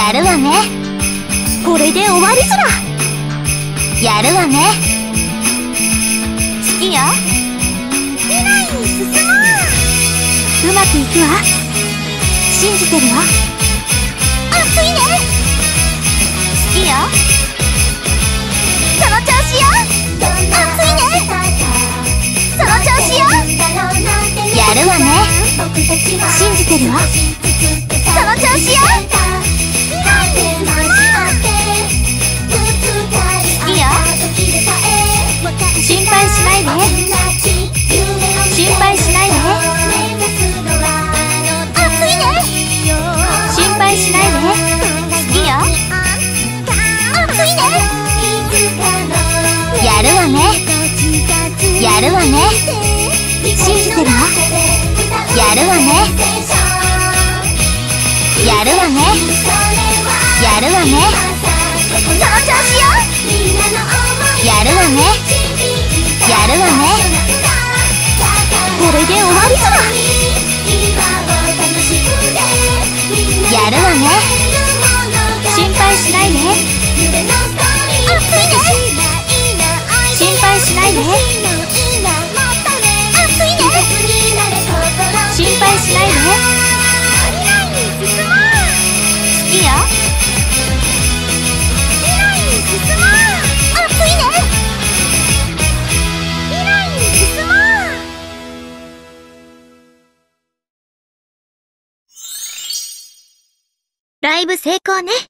やるわね。これで終わりずら。やるわね。好きよ。未来に進もう。まくいくわ。信じてるわ。熱いね。好きよ。その調子よ。熱いね。その調子よ。やるわね。信じてるわ。その調子よね。やるわね。信じてるわ。やるわね。やるわね。やるわね配しないね心配しないで好きよ未来に進もうライブ成功ね。